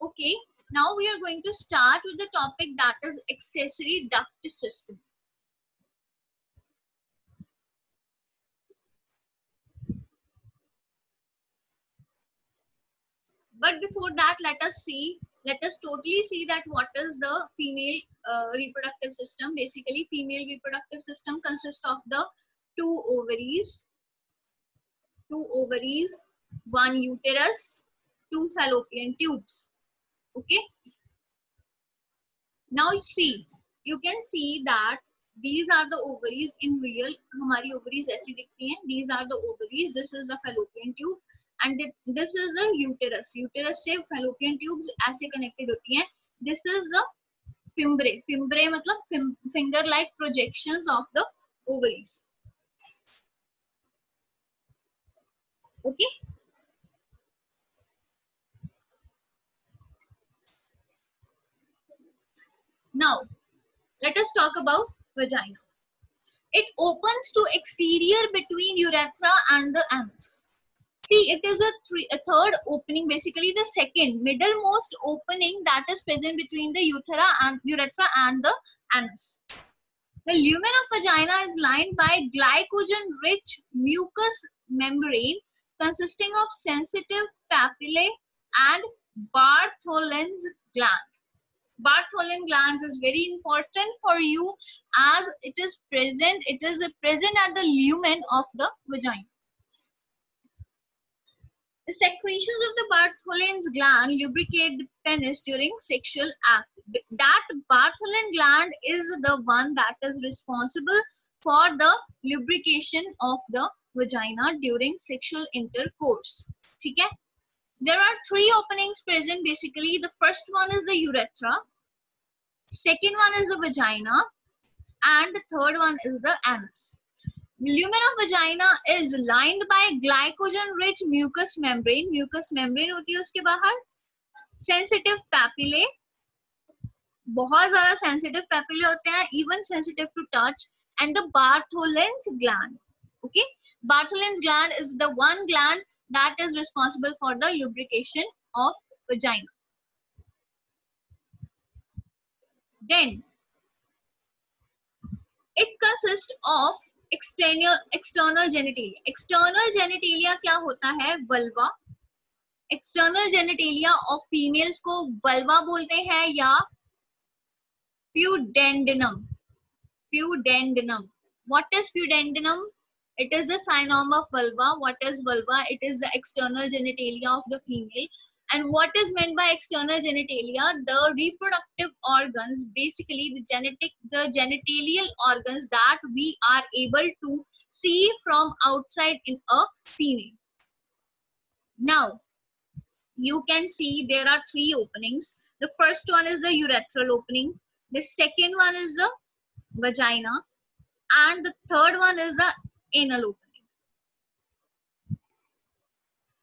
Okay, now we are going to start with the topic that is accessory duct system. But before that, let us see, let us totally see that what is the female uh, reproductive system. Basically, female reproductive system consists of the two ovaries, two ovaries, one uterus, two fallopian tubes. Okay. Now you see, you can see that these are the ovaries in real. हमारी ovaries ऐसी दिखती हैं. These are the ovaries. This is the fallopian tube. And this is the uterus uterus से fallopian tubes ऐसे connected होती हैं this is the fimbriae fimbriae मतलब finger like projections of the ovaries okay now let us talk about vagina. It opens to exterior between urethra and the anus. See it is a, three, a third opening basically the second middlemost opening that is present between the urethra and urethra and the anus. The lumen of vagina is lined by glycogen rich mucous membrane consisting of sensitive papillae and bartholin's gland bartholin glands is very important for you as it is present it is present at the lumen of the vagina the secretions of the Bartholin's gland lubricate the penis during sexual act. That Bartholin gland is the one that is responsible for the lubrication of the vagina during sexual intercourse. Okay? There are three openings present basically. The first one is the urethra, second one is the vagina, and the third one is the anus lumen of vagina is lined by glycogen rich mucous membrane mucous membrane होती है उसके बाहर sensitive papillae बहुत ज्यादा sensitive papillae होते हैं even sensitive to touch and the Bartholin's gland okay Bartholin's gland is the one gland that is responsible for the lubrication of vagina. Then, it consists of external external genitalia external genitalia क्या होता है? Vulva external genitalia of females को vulva बोलते हैं या pudendum pudendum what is pudendinum it is the synonym of vulva what is vulva it is the external genitalia of the female And what is meant by external genitalia? The reproductive organs, basically the genetic, the genitalial organs that we are able to see from outside in a female. Now, you can see there are three openings. The first one is the urethral opening. The second one is the vagina. And the third one is the anal opening.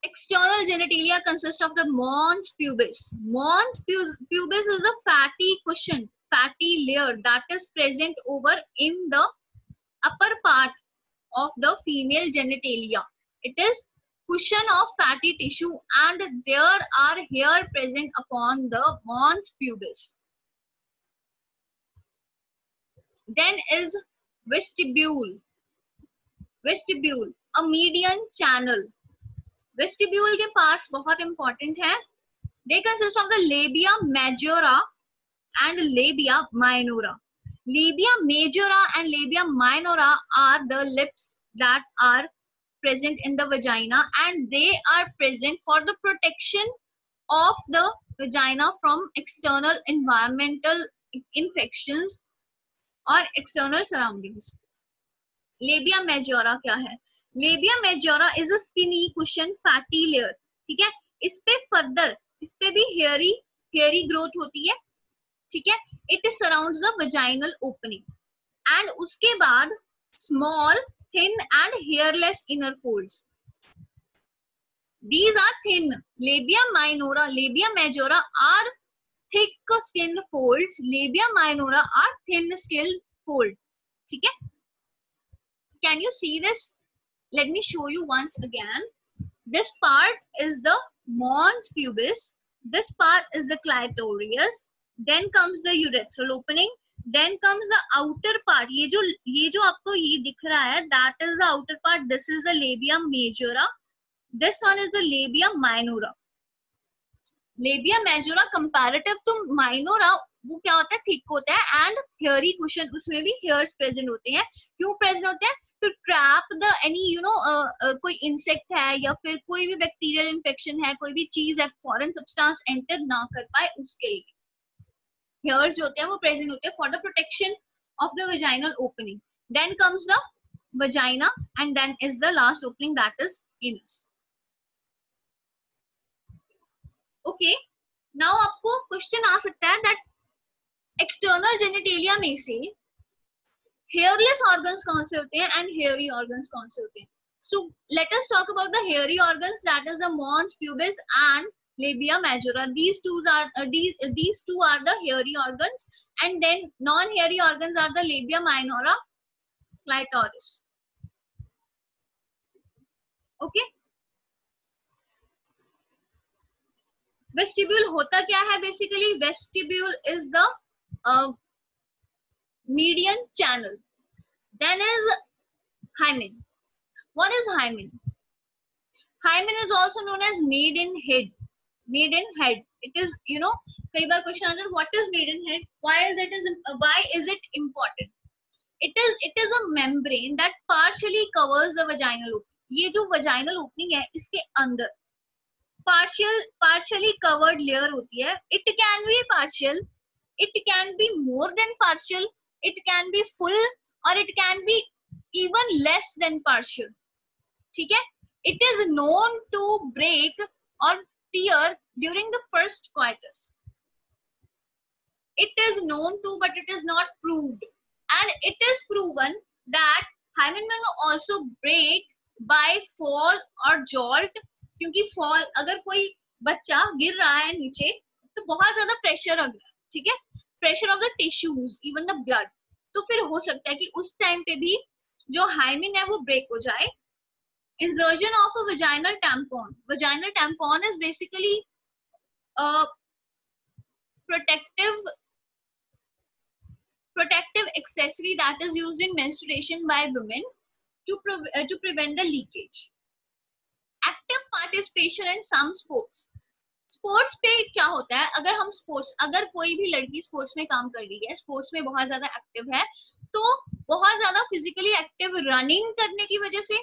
External genitalia consist of the mons pubis. Mons pubis is a fatty cushion, fatty layer that is present over in the upper part of the female genitalia. It is cushion of fatty tissue and there are hair present upon the mons pubis. Then is vestibule. Vestibule a median channel vestibule के parts बहुत important है। They consist of the labia majora and labia minora labia majora and labia minora are the lips that are present in the vagina and they are present for the protection of the vagina from external environmental infection और external surroundings labia majora क्या है? Labia majora is a skinny cushion fatty layer ठीक है? इस पे further इस पे भी हेयरी हेयरी ग्रोथ होती है, ठीक है? It surrounds the vaginal opening and उसके बाद small thin and hairless inner folds these are thin. Labia minora, labia majora are thick skin folds. Labia minora are thin skin fold, ठीक है? Can you see this let me show you once again this part is the mons pubis this part is the clitorius then comes the urethral opening then comes the outer part ये जो ये जो आपको ये दिख रहा है that is the outer part this is the labia majora this one is the labia minora labia majora comparative to minora वो क्या होता है थिक होता है एंड हेयरी कुशन उसमें भी हेयर्स प्रेजेंट होते हैं क्यों प्रेजेंट होते हैं to trap the any you know कोई इंसेक्ट है या फिर कोई भी बैक्टीरियल इन्फेक्शन है, कोई भी चीज़ है फॉरेन सब्सटेंस एंटर ना कर पाए उसके लिए। हेयर्स जो होते हैं, वो प्रेजेंट होते हैं for the protection of the vaginal opening then comes the vagina and then is the last opening, that is anus okay? Now आपको क्वेश्चन आ सकता है that एक्सटर्नल जेनिटेलिया में से हेयरलेस ऑर्गन्स कौन से होते हैं एंड हेयरी ऑर्गन्स कौन से होते हैं so let us talk about the hairy organs that is the mons pubis and labia majora these two are uh, these uh, these two are the hairy organs and then non hairy organs are the labia minora clitoris okay vestibule होता क्या है basically vestibule is the uh, median channel. Then is hymen. What is hymen? Hymen is also known as maiden head. Maiden head. It is, you know, कई बार question आता what is maiden head? Why is it is why is it important? It is it is a membrane that partially covers the vaginal opening. ये जो vaginal opening है इसके अंदर partial partially covered layer होती है. It can be partial it can be more than partial it can be full or it can be even less than partial ठीक है it is known to break or tear during the first coitus it is known to but it is not proved and it is proven that hymen may also break by fall or jolt क्योंकि fall अगर कोई बच्चा गिर रहा है नीचे तो बहुत ज्यादा प्रेशर लग रहा है ठीक है pressure of the tissues even the blood तो फिर हो सकता है कि उस टाइम पे भी जो हाइमिन है वो ब्रेक हो जाए insertion of a vaginal tampon vaginal tampon is basically a protective protective accessory that is used in menstruation by women to pre uh, to prevent the leakage active participation in some sports sports पे क्या होता है? अगर हम sports, अगर कोई भी लड़की स्पोर्ट्स में काम कर रही है, स्पोर्ट्स में बहुत ज़्यादा एक्टिव है तो बहुत ज़्यादा फिजिकली एक्टिव रनिंग करने की वजह से